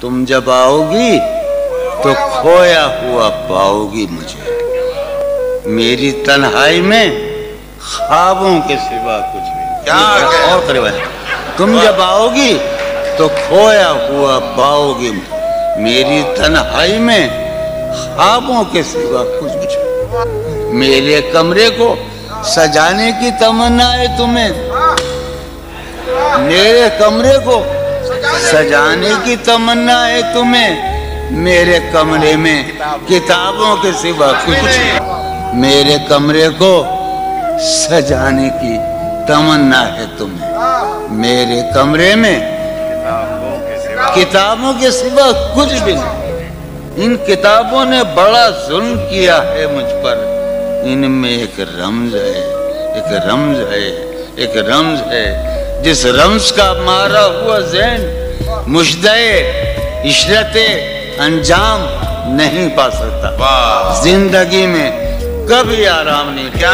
तुम जब आओगी तो खोया हुआ पाओगी मुझे। मेरी तन्हाई में ख्वाबों के सिवा कुछ भी क्या और करे भाई तुम जब आओगी तो खोया हुआ पाओगी मेरी तन्हाई में ख्वाबों के सिवा कुछ भी मेरे कमरे को सजाने की तमन्ना है तुम्हें। मेरे कमरे को सजाने की तमन्ना है तुम्हें, मेरे कमरे में किताबों के सिवा कुछ मेरे कमरे को सजाने की तमन्ना है तुम्हें। मेरे कमरे में किताबों के सिवा कुछ भी नहीं। इन किताबों ने बड़ा जुल्म किया है मुझ पर। इनमें एक रमज है, एक रमज है, एक रमज है, जिस रमज का मारा हुआ जैन मुश्दे इशरत अंजाम नहीं पा सकता। ज़िंदगी में कभी आराम नहीं क्या